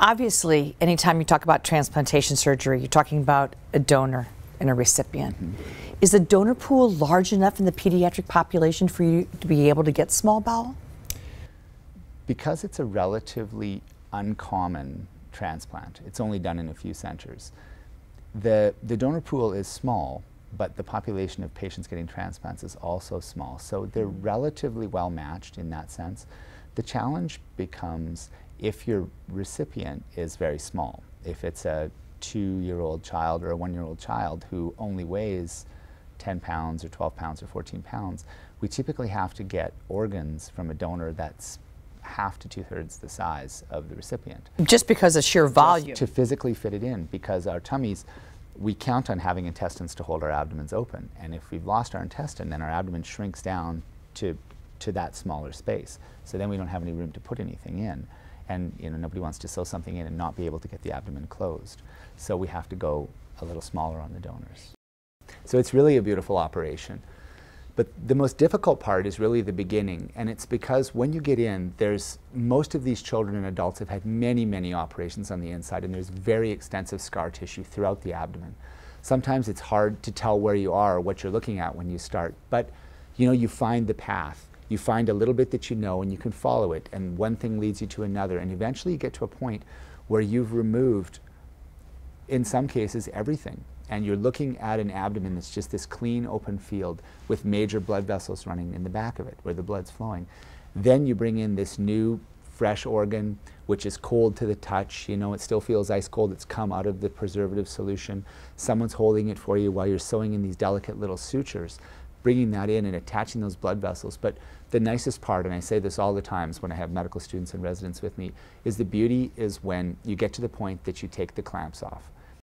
Obviously, anytime you talk about transplantation surgery, you're talking about a donor and a recipient. Mm -hmm. Is the donor pool large enough in the pediatric population for you to be able to get small bowel? Because it's a relatively uncommon transplant, it's only done in a few centers. The, the donor pool is small, but the population of patients getting transplants is also small. So they're mm-hmm. relatively well matched in that sense. The challenge becomes if your recipient is very small, if it's a two-year-old child or a one-year-old child who only weighs 10 pounds or 12 pounds or 14 pounds, we typically have to get organs from a donor that's half to two-thirds the size of the recipient. Just because of sheer volume. Just to physically fit it in, because our tummies, we count on having intestines to hold our abdomens open. And if we've lost our intestine, then our abdomen shrinks down to, to that smaller space. So then we don't have any room to put anything in. And you know, nobody wants to sew something in and not be able to get the abdomen closed. So we have to go a little smaller on the donors. So it's really a beautiful operation. But the most difficult part is really the beginning, and it's because when you get in, there's most of these children and adults have had many, many operations on the inside, and there's very extensive scar tissue throughout the abdomen. Sometimes it's hard to tell where you are or what you're looking at when you start, but you know, you find the path. You find a little bit that you know, and you can follow it, and one thing leads you to another, and eventually you get to a point where you've removed, in some cases, everything and you're looking at an abdomen that's just this clean open field with major blood vessels running in the back of it where the blood's flowing. Then you bring in this new fresh organ which is cold to the touch, you know, it still feels ice cold, it's come out of the preservative solution. Someone's holding it for you while you're sewing in these delicate little sutures, bringing that in and attaching those blood vessels. But the nicest part, and I say this all the times when I have medical students and residents with me, is the beauty is when you get to the point that you take the clamps off